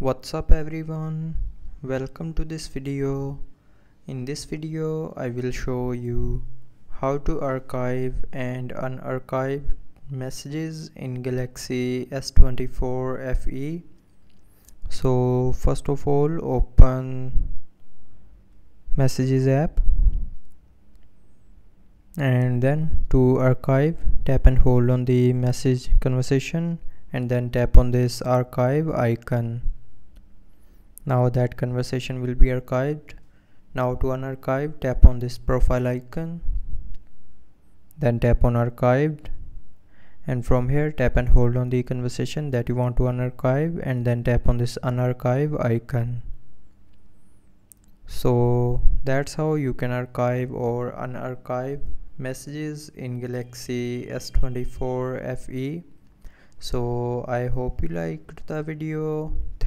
what's up everyone? Welcome to this video. In this video I will show you how to archive and unarchive messages in Galaxy S24 FE so first of all open messages app. And then to archive tap and hold on the message conversation. And then tap on this archive icon now that conversation will be archived. Now to unarchive tap on this profile icon then tap on archived and from here tap and hold on the conversation that you want to unarchive and then tap on this unarchive icon. So that's how you can archive or unarchive messages in galaxy s24 fe so i hope you liked the video